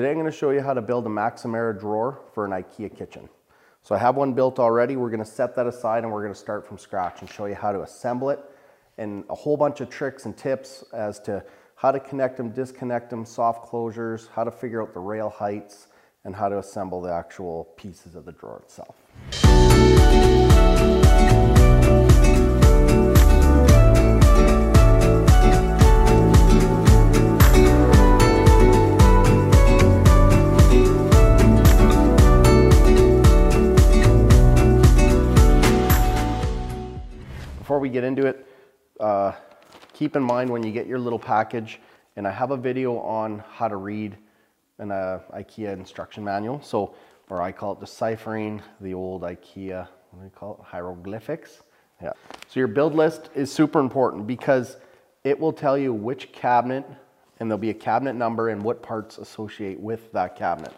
Today I'm going to show you how to build a Maximera drawer for an IKEA kitchen. So I have one built already. We're going to set that aside and we're going to start from scratch and show you how to assemble it and a whole bunch of tricks and tips as to how to connect them, disconnect them, soft closures, how to figure out the rail heights, and how to assemble the actual pieces of the drawer itself. We get into it, uh, keep in mind when you get your little package, and I have a video on how to read an uh, IKEA instruction manual. So, or I call it deciphering the old IKEA, what do you call it, hieroglyphics. Yeah. So your build list is super important because it will tell you which cabinet, and there'll be a cabinet number and what parts associate with that cabinet.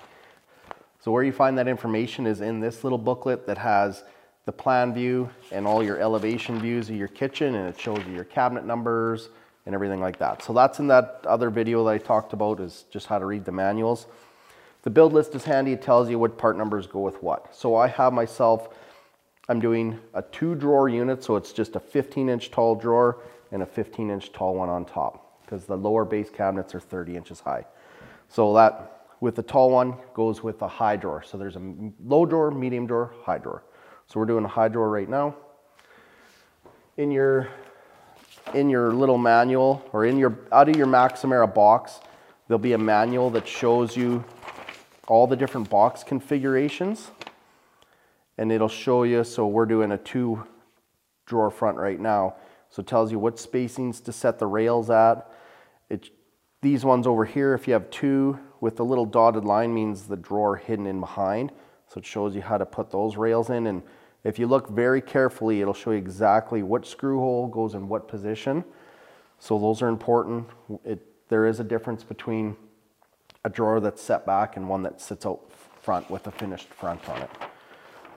So where you find that information is in this little booklet that has the plan view and all your elevation views of your kitchen and it shows you your cabinet numbers and everything like that. So that's in that other video that I talked about is just how to read the manuals. The build list is handy. It tells you what part numbers go with what. So I have myself, I'm doing a two drawer unit. So it's just a 15 inch tall drawer and a 15 inch tall one on top because the lower base cabinets are 30 inches high. So that with the tall one goes with a high drawer. So there's a low drawer, medium drawer, high drawer. So we're doing a drawer right now. In your, in your little manual or in your, out of your Maximera box, there'll be a manual that shows you all the different box configurations. And it'll show you, so we're doing a two drawer front right now. So it tells you what spacings to set the rails at. It, these ones over here, if you have two with the little dotted line means the drawer hidden in behind. So it shows you how to put those rails in and if you look very carefully, it'll show you exactly what screw hole goes in what position. So those are important. It, there is a difference between a drawer that's set back and one that sits out front with a finished front on it.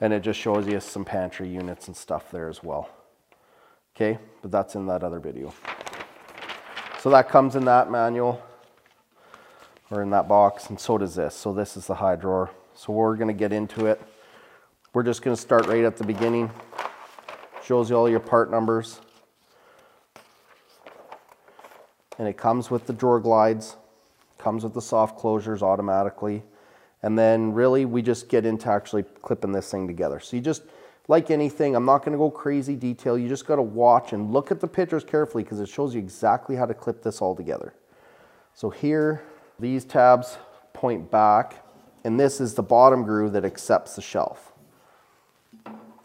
And it just shows you some pantry units and stuff there as well. Okay, but that's in that other video. So that comes in that manual or in that box and so does this. So this is the high drawer. So we're gonna get into it. We're just gonna start right at the beginning. Shows you all your part numbers. And it comes with the drawer glides, comes with the soft closures automatically. And then really we just get into actually clipping this thing together. So you just, like anything, I'm not gonna go crazy detail. You just gotta watch and look at the pictures carefully because it shows you exactly how to clip this all together. So here, these tabs point back and this is the bottom groove that accepts the shelf.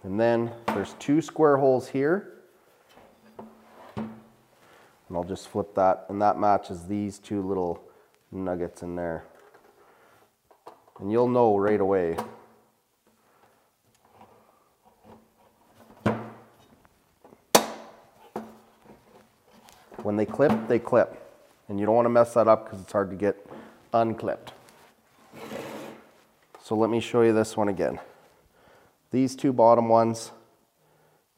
And then there's two square holes here. And I'll just flip that, and that matches these two little nuggets in there. And you'll know right away. When they clip, they clip. And you don't want to mess that up because it's hard to get unclipped. So let me show you this one again. These two bottom ones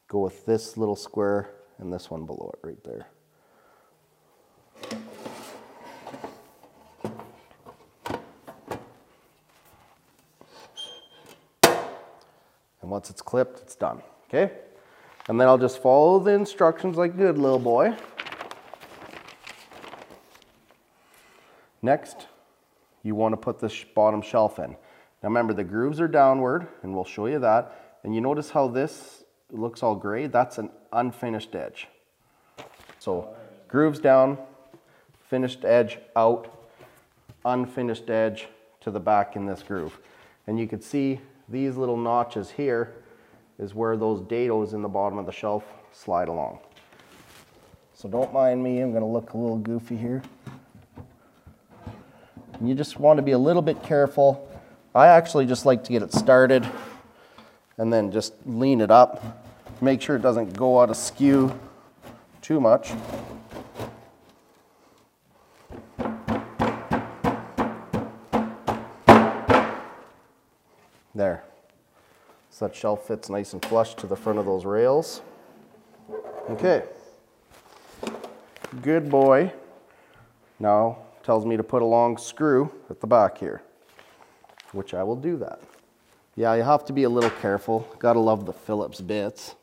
go with this little square and this one below it right there. And once it's clipped, it's done, okay? And then I'll just follow the instructions like good little boy. Next, you want to put this bottom shelf in. Now remember the grooves are downward and we'll show you that. And you notice how this looks all gray? That's an unfinished edge. So grooves down, finished edge out, unfinished edge to the back in this groove. And you can see these little notches here is where those dados in the bottom of the shelf slide along. So don't mind me, I'm gonna look a little goofy here. And you just want to be a little bit careful I actually just like to get it started and then just lean it up. Make sure it doesn't go out of skew too much. There. So that shelf fits nice and flush to the front of those rails. Okay. Good boy. Now tells me to put a long screw at the back here, which I will do that. Yeah, you have to be a little careful. Gotta love the Phillips bits.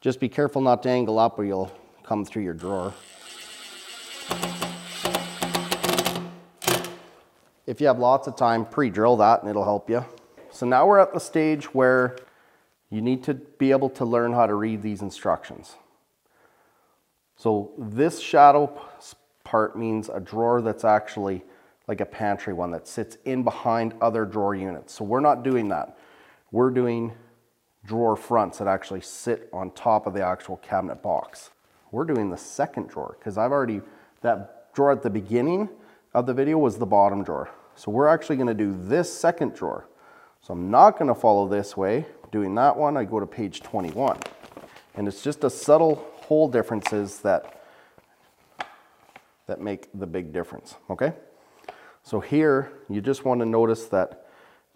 Just be careful not to angle up or you'll come through your drawer. If you have lots of time, pre-drill that and it'll help you. So now we're at the stage where you need to be able to learn how to read these instructions. So this shadow part means a drawer that's actually like a pantry one that sits in behind other drawer units. So we're not doing that. We're doing drawer fronts that actually sit on top of the actual cabinet box. We're doing the second drawer because I've already, that drawer at the beginning of the video was the bottom drawer. So we're actually gonna do this second drawer. So I'm not gonna follow this way. Doing that one, I go to page 21. And it's just a subtle hole differences that, that make the big difference, okay? So here, you just wanna notice that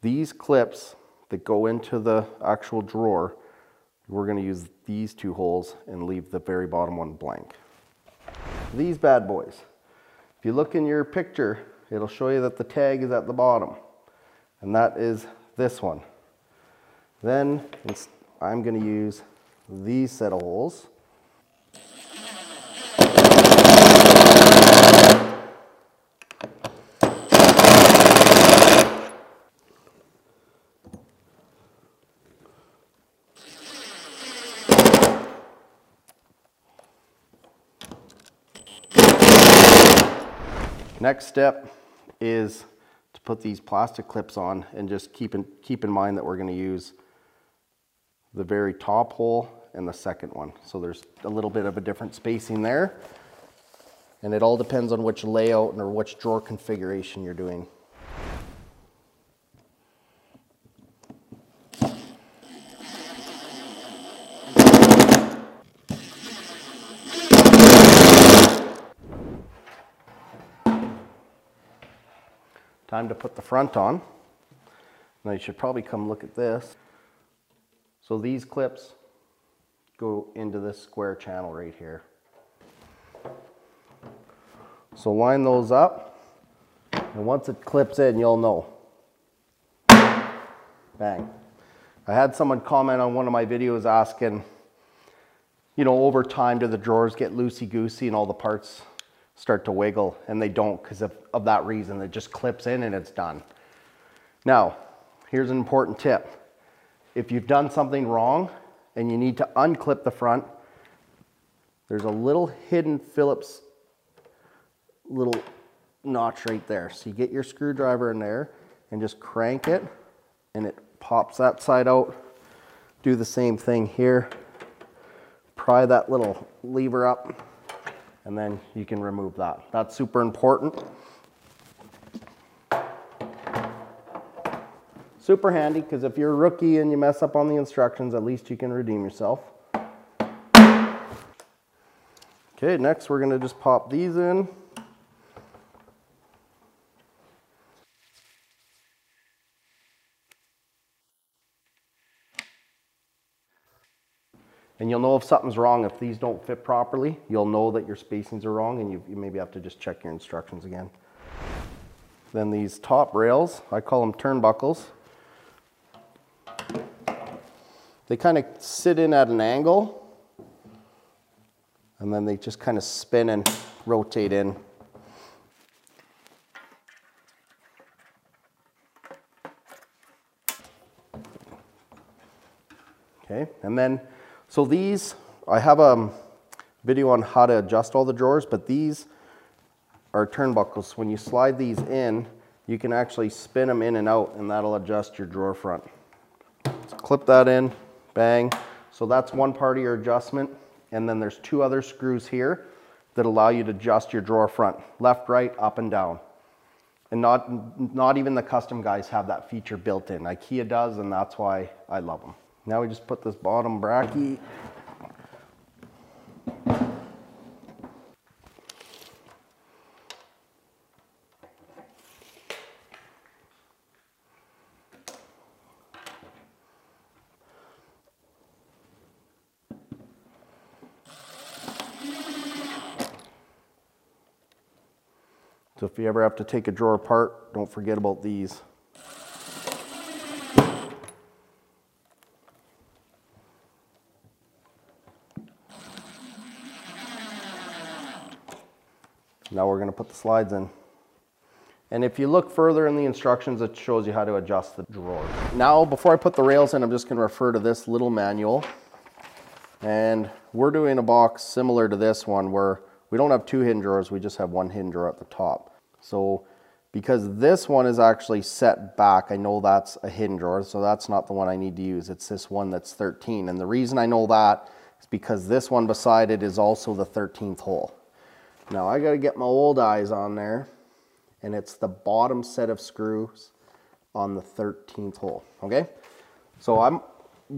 these clips that go into the actual drawer, we're gonna use these two holes and leave the very bottom one blank. These bad boys. If you look in your picture, it'll show you that the tag is at the bottom. And that is this one. Then I'm gonna use these set of holes. Next step is to put these plastic clips on and just keep in, keep in mind that we're gonna use the very top hole and the second one. So there's a little bit of a different spacing there. And it all depends on which layout or which drawer configuration you're doing. Time to put the front on. Now you should probably come look at this. So these clips go into this square channel right here. So line those up, and once it clips in, you'll know. Bang. I had someone comment on one of my videos asking, you know, over time do the drawers get loosey-goosey and all the parts start to wiggle and they don't because of, of that reason. It just clips in and it's done. Now, here's an important tip. If you've done something wrong and you need to unclip the front, there's a little hidden Phillips little notch right there. So you get your screwdriver in there and just crank it and it pops that side out. Do the same thing here. Pry that little lever up and then you can remove that. That's super important. Super handy because if you're a rookie and you mess up on the instructions, at least you can redeem yourself. Okay, next we're gonna just pop these in. And you'll know if something's wrong. If these don't fit properly, you'll know that your spacings are wrong and you, you maybe have to just check your instructions again. Then these top rails, I call them turnbuckles. They kind of sit in at an angle and then they just kind of spin and rotate in. Okay, and then so these, I have a video on how to adjust all the drawers, but these are turnbuckles. When you slide these in, you can actually spin them in and out and that'll adjust your drawer front. So clip that in, bang. So that's one part of your adjustment. And then there's two other screws here that allow you to adjust your drawer front, left, right, up and down. And not, not even the custom guys have that feature built in. IKEA does, and that's why I love them. Now we just put this bottom bracket So if you ever have to take a drawer apart, don't forget about these. Now we're going to put the slides in. And if you look further in the instructions, it shows you how to adjust the drawers. Now, before I put the rails in, I'm just going to refer to this little manual. And we're doing a box similar to this one where we don't have two hinge drawers, we just have one hinge drawer at the top. So because this one is actually set back, I know that's a hidden drawer, so that's not the one I need to use. It's this one that's 13. And the reason I know that is because this one beside it is also the 13th hole. Now I gotta get my old eyes on there and it's the bottom set of screws on the 13th hole, okay? So I'm,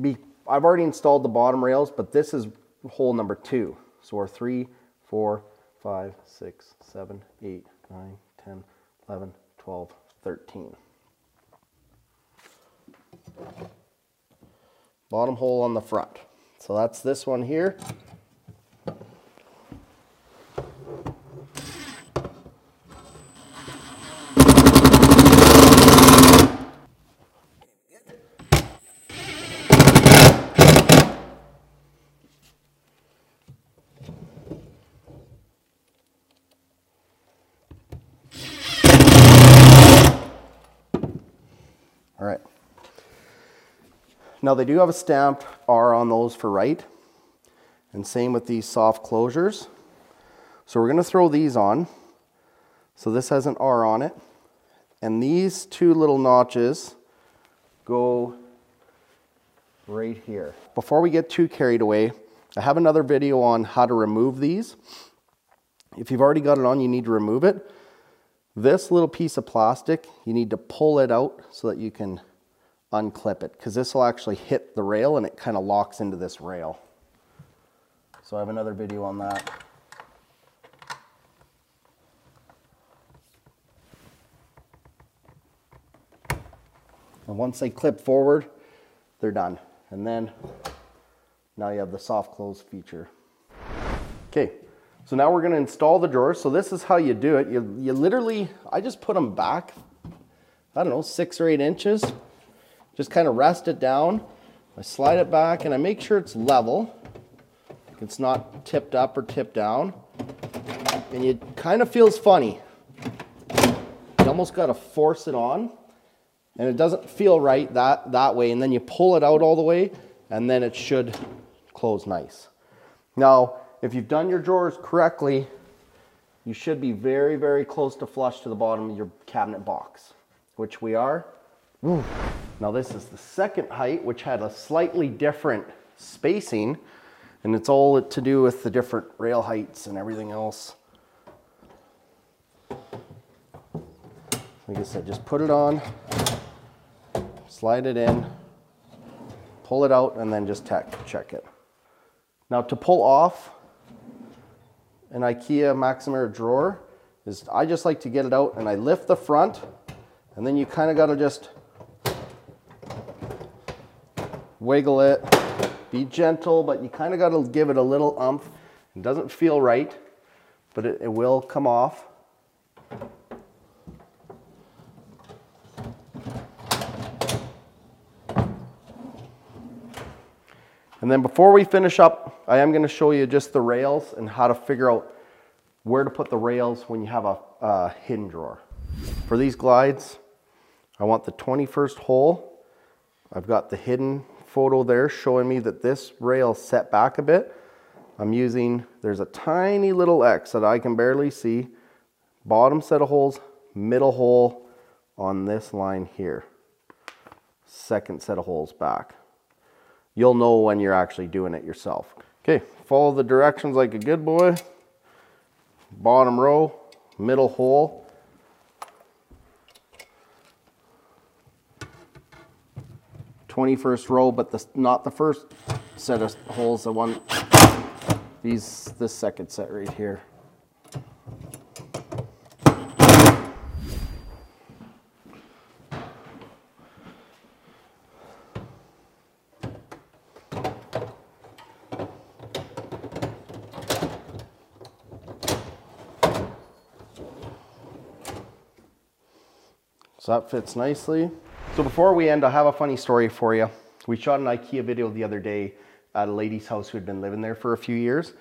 be, I've already installed the bottom rails, but this is hole number two. So we're three, four, five, six, seven, eight, nine, 10, 11, 12, 13. Bottom hole on the front. So that's this one here. Now they do have a stamped R on those for right. And same with these soft closures. So we're gonna throw these on. So this has an R on it. And these two little notches go right here. Before we get too carried away, I have another video on how to remove these. If you've already got it on, you need to remove it. This little piece of plastic, you need to pull it out so that you can unclip it because this will actually hit the rail and it kind of locks into this rail. So I have another video on that. And once they clip forward, they're done. And then now you have the soft close feature. Okay, so now we're gonna install the drawers. So this is how you do it. You, you literally, I just put them back, I don't know, six or eight inches. Just kind of rest it down. I slide it back and I make sure it's level. It's not tipped up or tipped down. And it kind of feels funny. You almost got to force it on. And it doesn't feel right that, that way. And then you pull it out all the way and then it should close nice. Now, if you've done your drawers correctly, you should be very, very close to flush to the bottom of your cabinet box, which we are. Ooh. Now this is the second height, which had a slightly different spacing, and it's all to do with the different rail heights and everything else. Like I said, just put it on, slide it in, pull it out, and then just tack, check it. Now to pull off an IKEA Maximera drawer is I just like to get it out and I lift the front and then you kind of got to just wiggle it, be gentle, but you kind of got to give it a little umph. It doesn't feel right, but it, it will come off. And then before we finish up, I am going to show you just the rails and how to figure out where to put the rails when you have a, a hidden drawer. For these glides, I want the 21st hole. I've got the hidden photo there showing me that this rail set back a bit. I'm using, there's a tiny little X that I can barely see. Bottom set of holes, middle hole on this line here. Second set of holes back. You'll know when you're actually doing it yourself. Okay, follow the directions like a good boy. Bottom row, middle hole, 21st row, but the, not the first set of holes, the one, these, this second set right here. So that fits nicely. So before we end, I have a funny story for you. We shot an IKEA video the other day at a lady's house who had been living there for a few years.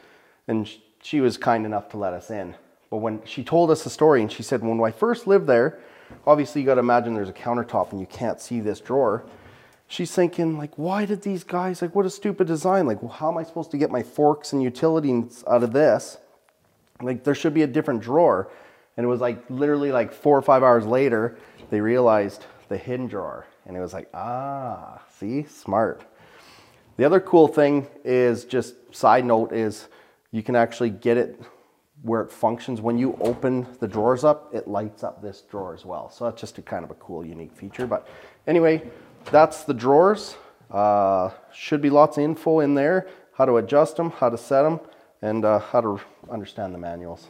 And she was kind enough to let us in. But when she told us the story and she said, when I first lived there, obviously you got to imagine there's a countertop and you can't see this drawer. She's thinking like, why did these guys, like what a stupid design. Like, how am I supposed to get my forks and utilities out of this? Like there should be a different drawer. And it was like literally like four or five hours later, they realized the hidden drawer. And it was like, ah, see, smart. The other cool thing is just side note is you can actually get it where it functions. When you open the drawers up, it lights up this drawer as well. So that's just a kind of a cool, unique feature. But anyway, that's the drawers. Uh, should be lots of info in there, how to adjust them, how to set them, and uh, how to understand the manuals.